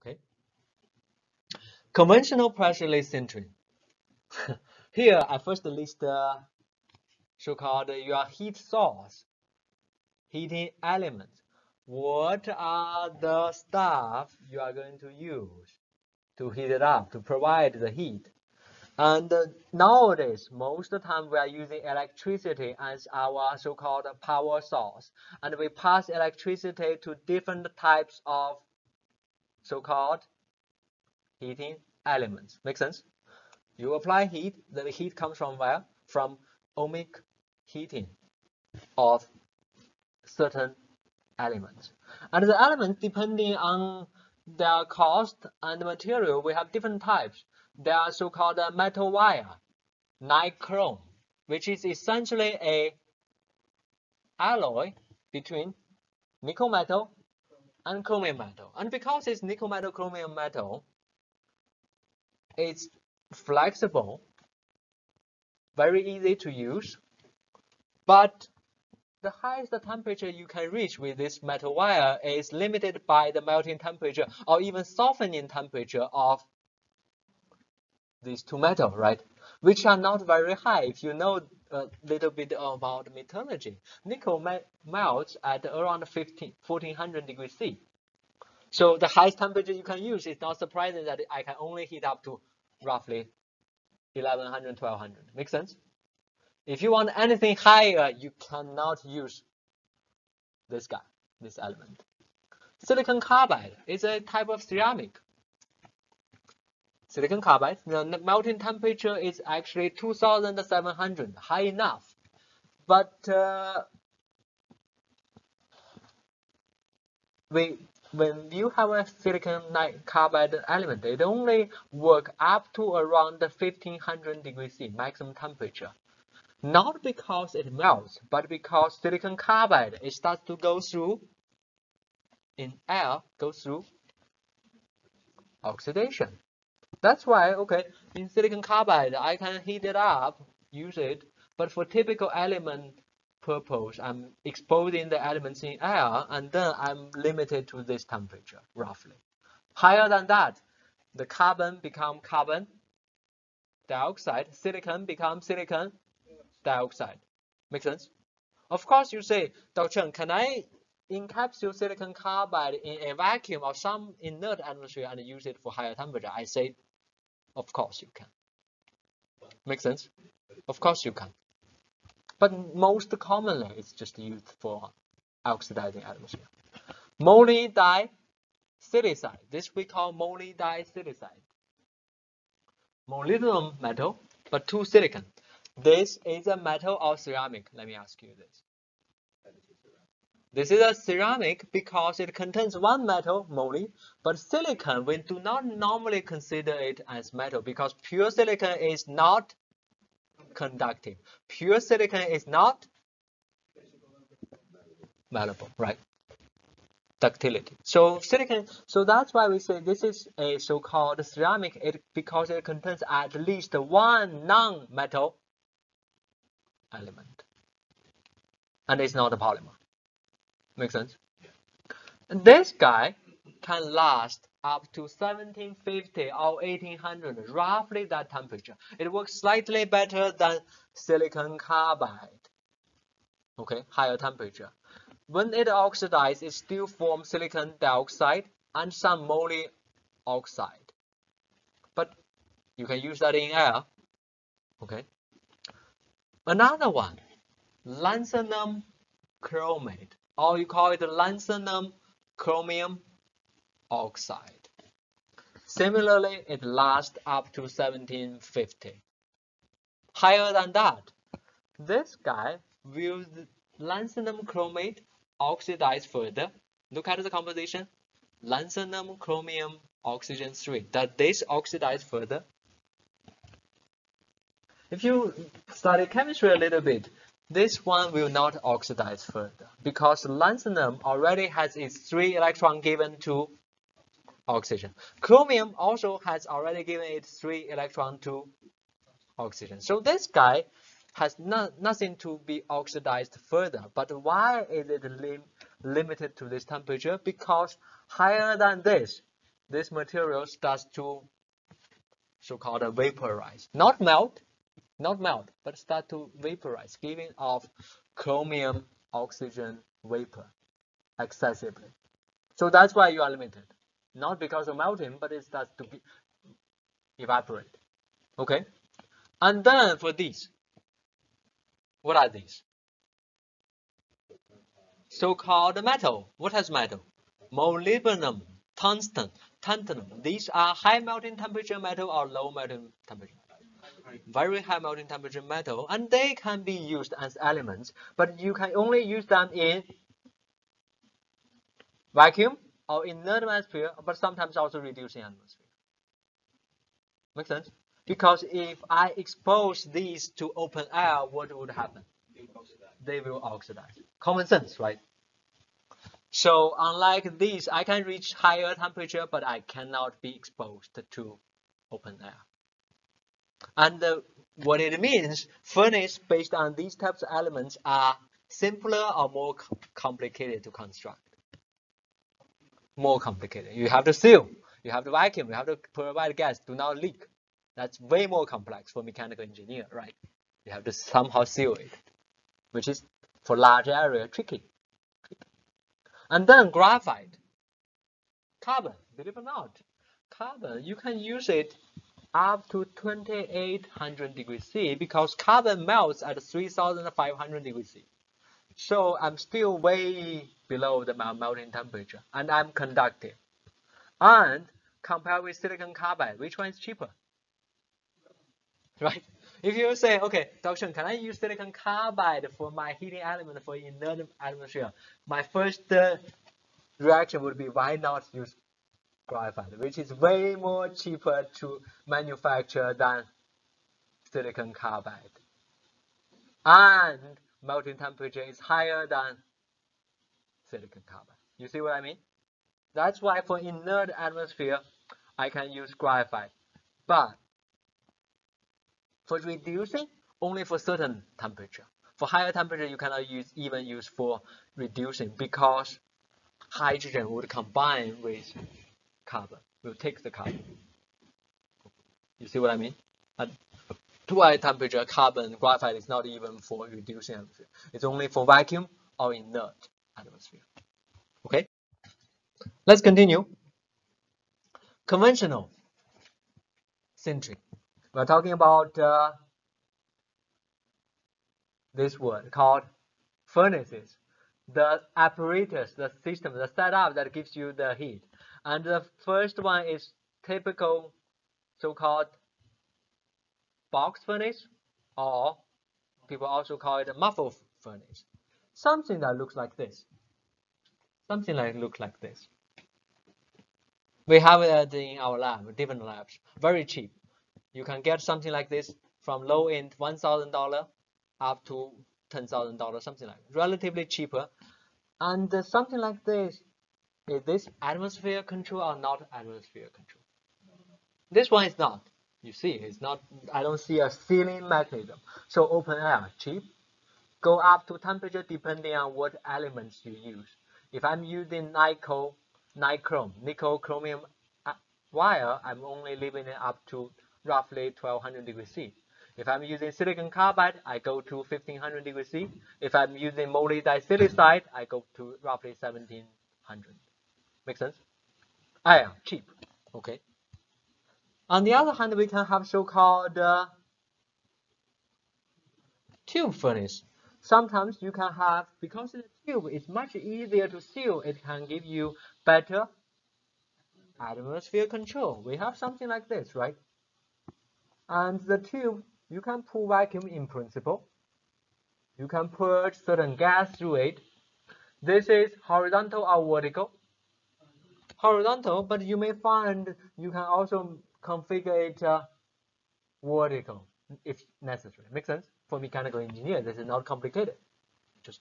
Okay. Conventional pressureless sintering. Here, I first list the so-called your heat source, heating element. What are the stuff you are going to use to heat it up, to provide the heat? And uh, nowadays, most of the time we are using electricity as our so-called power source. And we pass electricity to different types of so-called heating elements. Make sense? You apply heat, the heat comes from where? From ohmic heating of certain elements. And the elements, depending on their cost and material, we have different types. There are so-called metal wire, nichrome, which is essentially a alloy between nickel metal and chromium metal. And because it's nickel metal, chromium metal, it's flexible, very easy to use, but the highest temperature you can reach with this metal wire is limited by the melting temperature or even softening temperature of these two metals, right? Which are not very high. If you know a little bit about metallurgy, nickel melts at around 15, 1400 degrees C. So the highest temperature you can use is not surprising that I can only heat up to roughly 1100, 1200. Make sense? If you want anything higher, you cannot use this guy, this element. Silicon carbide is a type of ceramic. Silicon carbide, the melting temperature is actually 2700, high enough. But uh, we when you have a silicon carbide element, it only work up to around 1500 degrees C maximum temperature. Not because it melts, but because silicon carbide it starts to go through in air, goes through oxidation. That's why, okay, in silicon carbide, I can heat it up, use it, but for typical element purpose, I'm exposing the elements in air, and then I'm limited to this temperature, roughly. Higher than that, the carbon become carbon dioxide, silicon becomes silicon dioxide. Make sense? Of course, you say, Dr. Cheng, can I encapsulate silicon carbide in a vacuum or some inert atmosphere and use it for higher temperature? I say, of course you can. Make sense? Of course you can. But most commonly, it's just used for oxidizing atmosphere. Molybdenum This we call molybdenum Molybdenum metal, but two silicon. This is a metal or ceramic? Let me ask you this. This is a ceramic because it contains one metal, moly, but silicon, we do not normally consider it as metal because pure silicon is not conductive. Pure silicon is not malleable, right? Ductility. So silicon, so that's why we say this is a so-called ceramic it, because it contains at least one non-metal element. And it's not a polymer. Make sense? This guy can last up to 1750 or 1800, roughly that temperature. It works slightly better than silicon carbide. Okay, higher temperature. When it oxidizes, it still forms silicon dioxide and some moly oxide. But you can use that in air. Okay. Another one, lanthanum chromate, or you call it lanthanum chromium oxide. Similarly, it lasts up to 1750. Higher than that, this guy will lanthanum chromate oxidize further. Look at the composition. Lanthanum chromium oxygen 3. Does this oxidize further? If you study chemistry a little bit, this one will not oxidize further because lanthanum already has its three electron given to oxygen. Chromium also has already given it three electron to oxygen. So this guy has no, nothing to be oxidized further. But why is it lim limited to this temperature? Because higher than this, this material starts to so-called vaporize, not melt, not melt, but start to vaporize, giving off chromium oxygen vapor excessively. So that's why you are limited, not because of melting, but it starts to be evaporate. Okay, and then for these, what are these? So-called metal. What has metal? Molybdenum, tungsten, tantalum. These are high melting temperature metal or low melting temperature. Very high melting temperature metal, and they can be used as elements, but you can only use them in vacuum or in inert atmosphere, but sometimes also reducing atmosphere. Make sense? Because if I expose these to open air, what would happen? They will oxidize. Common sense, right? So unlike these, I can reach higher temperature, but I cannot be exposed to open air. And uh, what it means, furnace based on these types of elements are simpler or more complicated to construct. More complicated. You have to seal, you have to vacuum, you have to provide gas, do not leak. That's way more complex for mechanical engineer, right? You have to somehow seal it, which is for large area tricky. And then graphite, carbon, believe it or not, carbon, you can use it up to 2800 degrees C because carbon melts at 3500 degrees C. So I'm still way below the melting temperature and I'm conductive. And compared with silicon carbide, which one is cheaper? Right? If you say, okay, Dr. can I use silicon carbide for my heating element for inert atmosphere? My first uh, reaction would be, why not use graphite, which is way more cheaper to manufacture than silicon carbide. And melting temperature is higher than silicon carbide. You see what I mean? That's why for inert atmosphere, I can use graphite. But for reducing, only for certain temperature. For higher temperature, you cannot use even use for reducing because hydrogen would combine with carbon, will take the carbon. You see what I mean? At too high temperature, carbon graphite is not even for reducing atmosphere. It's only for vacuum or inert atmosphere. Okay? Let's continue. Conventional sintering. We're talking about uh, this word called furnaces. The apparatus, the system, the setup that gives you the heat. And the first one is typical so-called box furnace or people also call it a muffle furnace. Something that looks like this. Something like looks like this. We have it in our lab, different labs, very cheap. You can get something like this from low end $1,000 up to $10,000, something like that. relatively cheaper. And uh, something like this, is this atmosphere control or not atmosphere control? This one is not. You see, it's not. I don't see a sealing mechanism. So open air, cheap. Go up to temperature depending on what elements you use. If I'm using nickel, nichrome, nickel chromium uh, wire, I'm only leaving it up to roughly 1200 degrees C. If I'm using silicon carbide, I go to 1500 degrees C. If I'm using molybdenum I go to roughly 1700. Make sense? I am cheap. Okay. On the other hand, we can have so-called uh, tube furnace. Sometimes you can have, because the tube is much easier to seal, it can give you better atmosphere control. We have something like this, right? And the tube, you can pull vacuum in principle. You can put certain gas through it. This is horizontal or vertical. Horizontal, but you may find you can also configure it uh, vertical if necessary. Make sense? For mechanical engineer, this is not complicated. Just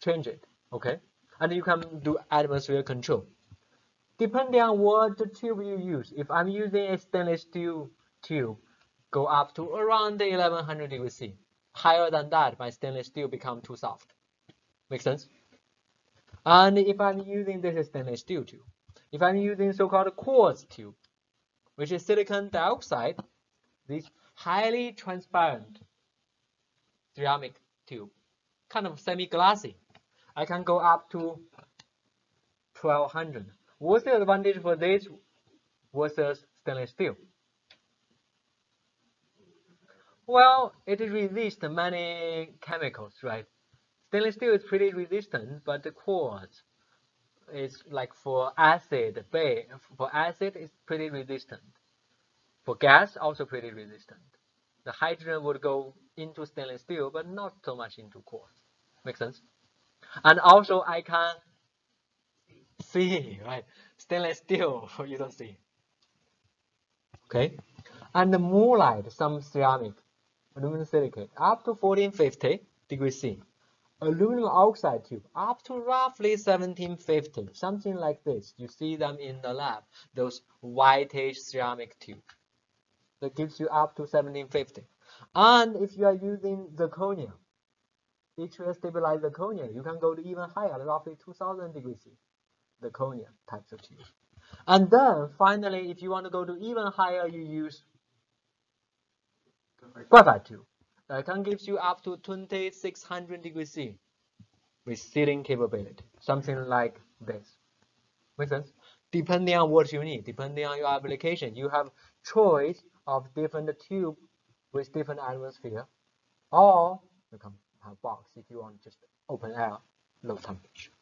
change it, okay? And you can do atmosphere control. Depending on what tube you use, if I'm using a stainless steel tube, go up to around 1100 degrees C. Higher than that, my stainless steel become too soft. Make sense? And if I'm using this stainless steel too, If I'm using so-called quartz tube, which is silicon dioxide, this highly transparent ceramic tube, kind of semi-glassy, I can go up to 1200. What's the advantage for this versus stainless steel? Well, it resists many chemicals, right? Stainless steel is pretty resistant, but the quartz is like for acid, for acid it's pretty resistant. For gas, also pretty resistant. The hydrogen would go into stainless steel, but not so much into quartz. Make sense? And also I can see, right? Stainless steel, you don't see. Okay? And the mullite, some ceramic, aluminum silicate, up to 1450 degrees C. Aluminum oxide tube, up to roughly 1750, something like this. You see them in the lab, those whitish ceramic tube. That gives you up to 1750. And if you are using zirconia, H2S stabilized zirconia, you can go to even higher, roughly 2000 degrees C, zirconia types of tube. And then finally, if you want to go to even higher, you use graphite tube. Uh, that can give you up to 2600 degrees C with sealing capability, something like this. Make sense? Depending on what you need, depending on your application, you have choice of different tube with different atmosphere, or you can have box if you want just open air, low temperature.